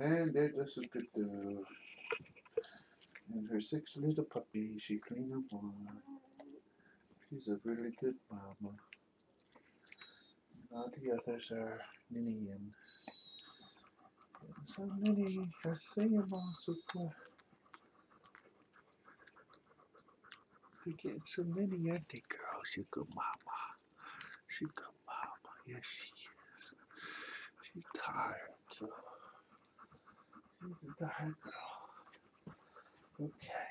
And there, this is good too. And her six little puppies, she clean them one. She's a really good mama. And all the others are Ninny and, so Ninny has singing also good. You're getting so many auntie girls, you good mama. She good mama, yes she is. She's tired too. A tired girl. Okay.